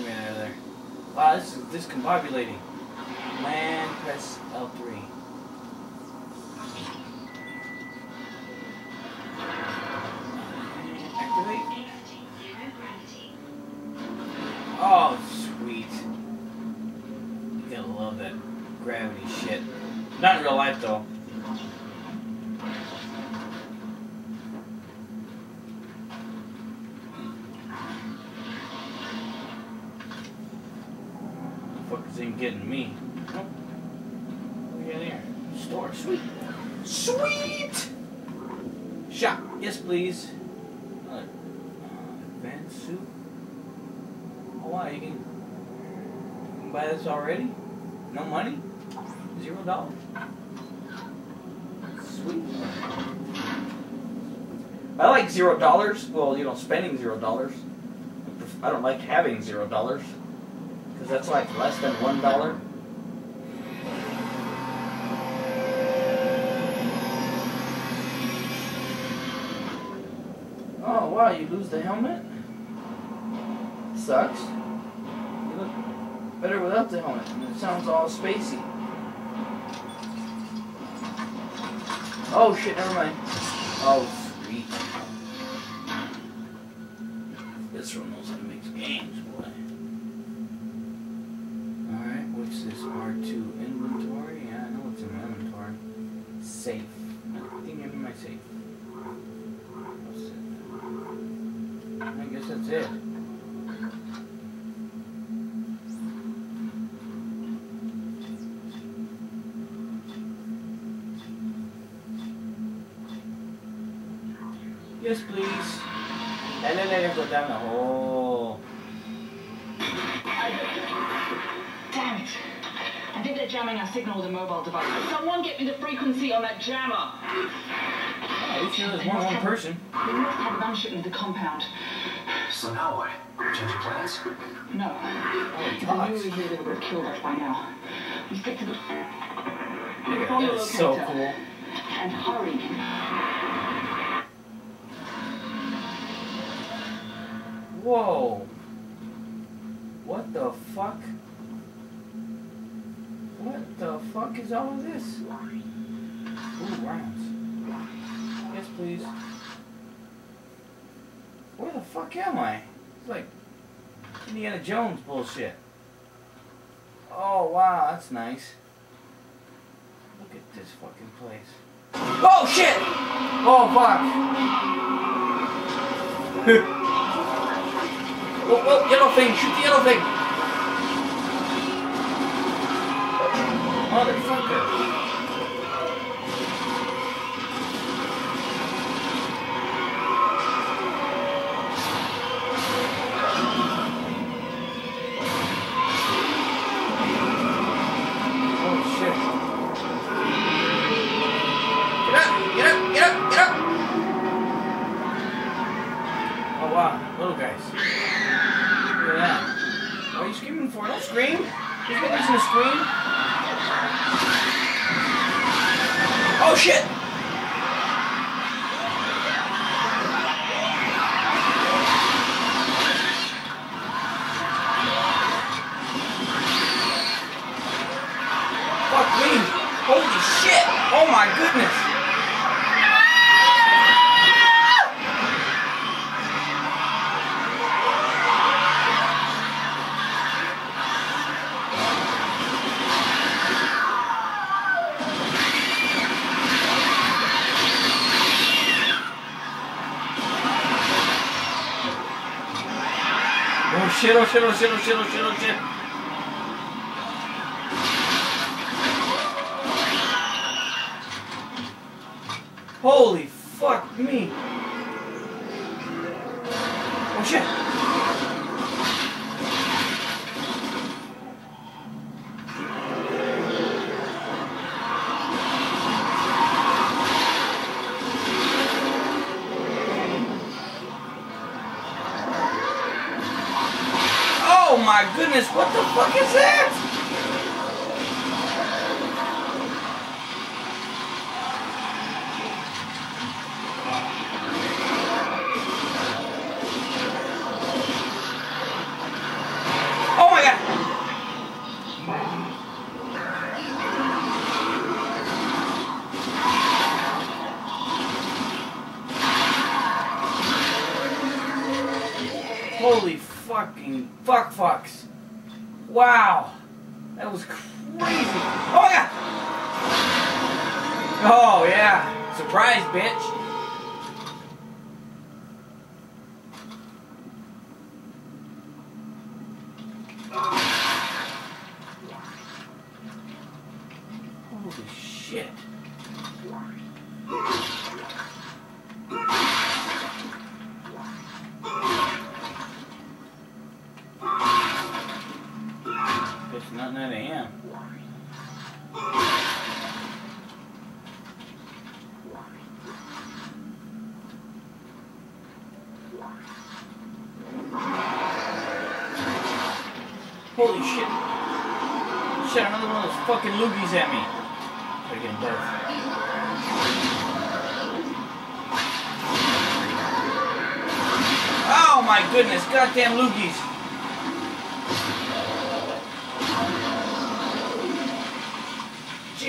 Enderman out of there. Wow, this is discombobulating. Land, press L3. Activate. Oh, sweet. You gotta love that gravity shit. Not in real life, though. Store. Sweet. Sweet! Shop. Yes, please. Uh, advanced soup. Oh, wow, you can, you can buy this already? No money? Zero dollars? Sweet. I like zero dollars. Well, you know, spending zero dollars. I don't like having zero dollars. Because that's like less than one dollar. Oh wow, you lose the helmet? Sucks. You look better without the helmet, it sounds all spacey. Oh shit, never mind. Oh sweet. This one knows how to make games, boy. Alright, what's this? R2 inventory? Yeah, I know it's in my inventory. Safe. I think I'm in my safe. What's it? I guess that's it. Yes, please. And then let it go down the hole. Damn it. I think they're jamming our signal with a mobile device. Someone get me the frequency on that jammer. Oh, at least there's more than one person. We must have a gunship into the compound. So now what? Change of plans? No. Oh, If he we knew talks. we were here, they would have killed us by now. We stick to the... Yeah, that is so cool. And hurry. Whoa. What the fuck? What the fuck is all of this? Ooh, rounds. Yes, please. Fuck am I? It's like Indiana Jones bullshit. Oh, wow, that's nice. Look at this fucking place. Oh, shit! Oh, fuck! Whoa, whoa, yellow thing, shoot the yellow thing! Motherfucker. To scream. Oh shit! Shit, oh shit, oh shit, oh shit, oh shit, oh shit. Holy fuck me. Oh shit. my goodness, what the fuck is that? Oh my god! Holy fucking fuck fucks. Wow. That was crazy. Oh yeah. Oh yeah. Surprise, bitch. Holy shit. There's nothing out of. Holy shit. Shit, another one of those fucking loogies at me. Gotta get both. Oh my goodness, goddamn loogies.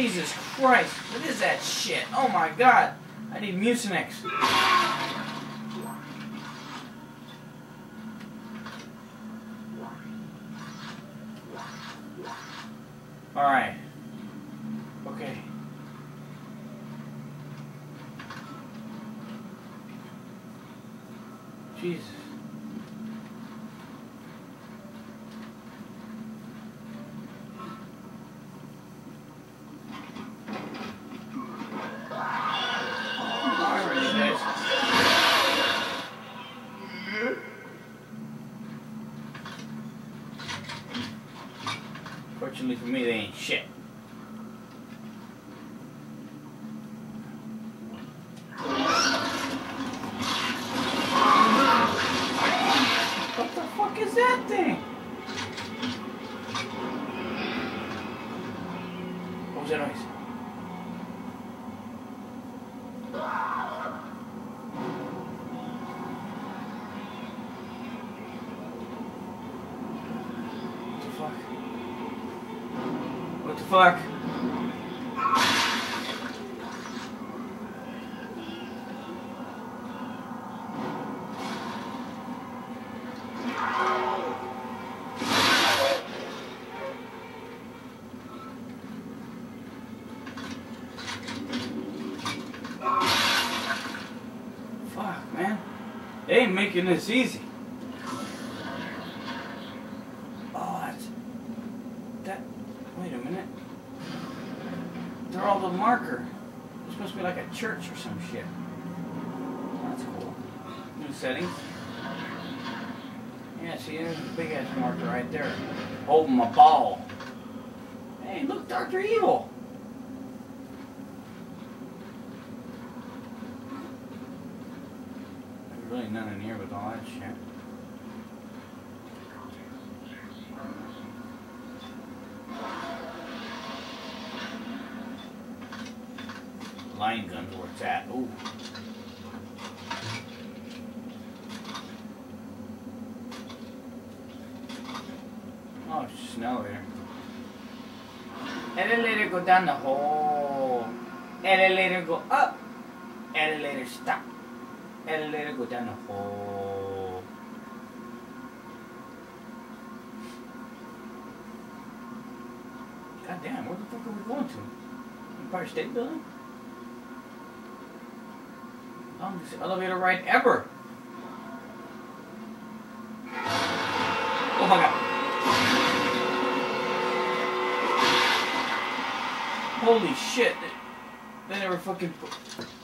Jesus Christ, what is that shit? Oh my god, I need Mucinex. Alright. Okay. Jesus. Alright, you guys. Fortunately for me, they ain't shit. What the fuck is that thing? What was that noise? What the fuck? What the fuck? Fuck, man. They ain't making this easy. Oh, that's. That. Wait a minute. They're all the marker. It's supposed to be like a church or some shit. That's cool. New settings. Yeah, see, there's a big ass marker right there. Holding my ball. Hey, look, Dr. Evil. There's really none in here with all that shit. Line gun's where it's at. Ooh. Oh, an elevator. Elevator go down the hole. Elevator go up. Elevator stop. Elevator go down the hole. God damn, where the fuck are we going to? Empire State Building? Oh, Longest elevator ride ever. Oh my god. Holy shit. They never fucking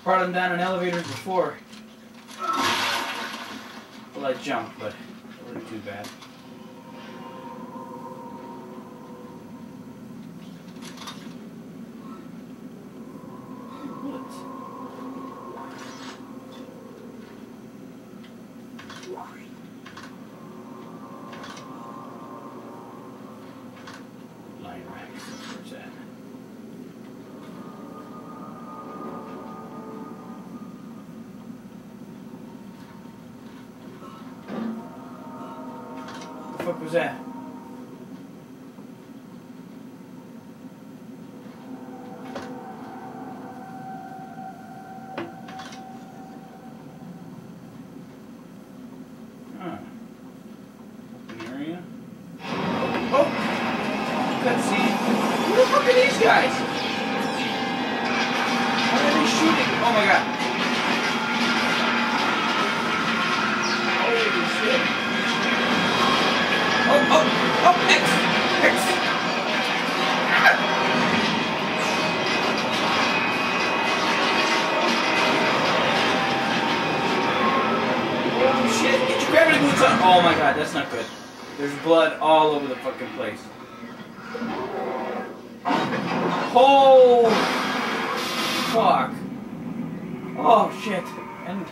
brought them down in elevators before. Well, I jumped, but it wasn't too bad. fuck was that? Huh. Area. Oh! Who the fuck are these guys? Why are they shooting? Oh my god. Oh, oh, oh, X, X. Oh shit, get your gravity boots on. Oh my god, that's not good. There's blood all over the fucking place. Oh, fuck. Oh shit. And